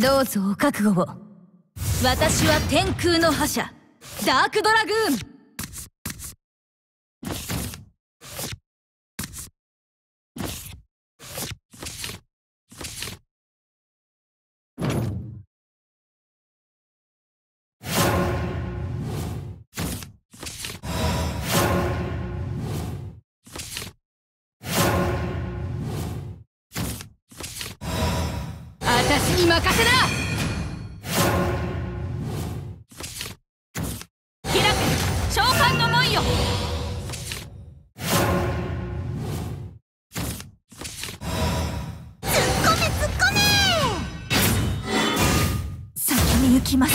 どうぞお覚悟を。私は天空の覇者ダークドラグーン。私に任せな。開け召喚の門よ。突っ込め突っ込め。先に行きます。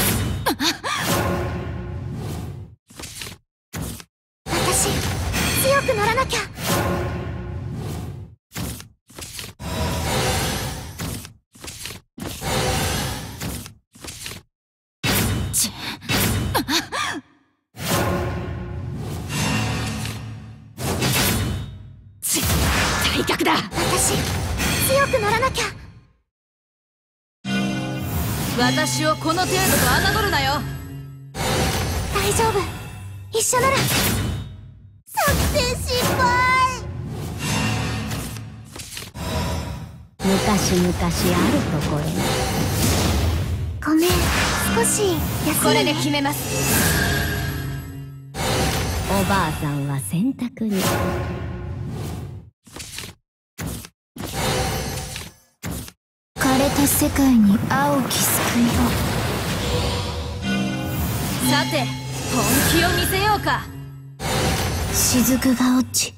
却だ。私強くならなきゃ。私をこの程度と侮るなよ。大丈夫。一緒なら。作戦失敗。昔々あるところ。にごめん少し休これで決めます。おばあさんは洗濯に世界に青き救いさて本気を見せようか。を雫が落ち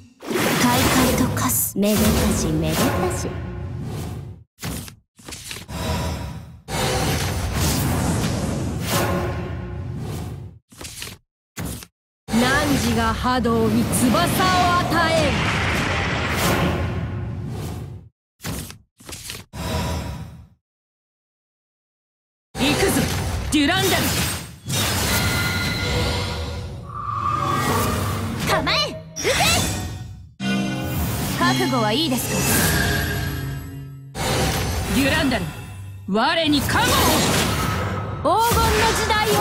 大海と化す。めでたしめでたし。汝が波動に翼を与えるデュランダル構え覚悟はいいです。かデュランダル我に加護黄金の時代を。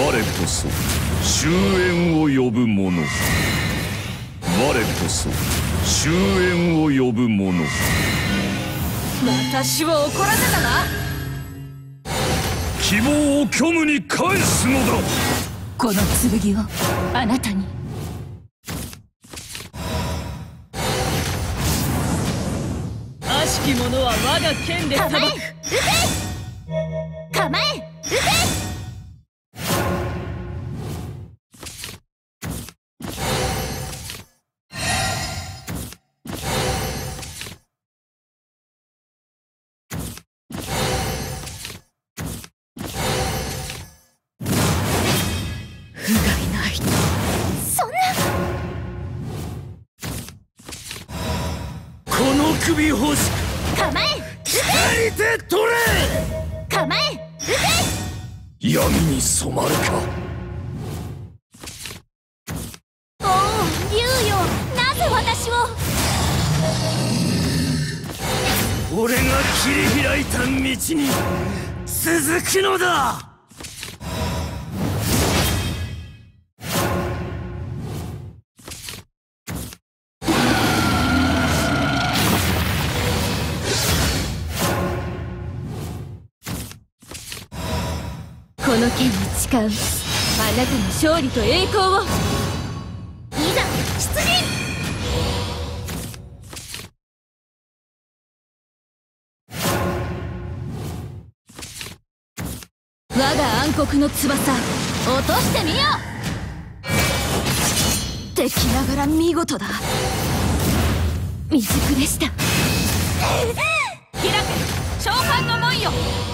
我こそ終焉を呼ぶ者。我こそ終焉を呼ぶ者。私を怒らせたな。希望を虚無に返すのだ。この剣をあなたに。悪しき者は我が剣で裁く。構え不そんなこの首欲しく構え。くいて取れ構え闇に染まるかおお竜よなぜ私を俺が切り開いた道に続くのだこの剣に誓う。あなたの勝利と栄光を。いざ出陣。我が暗黒の翼落としてみよう。敵ながら見事だ。未熟でした。開け召喚の門よ。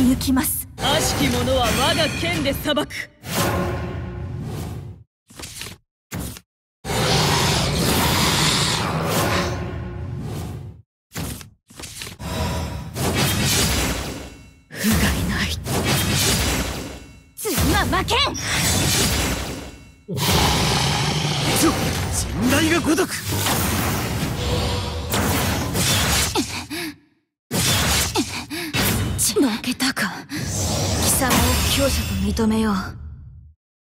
に行きます。悪しき者は我が剣で裁く。不甲斐ない。次は負けん。信頼が如く負けたか。貴様を強者と認めよう。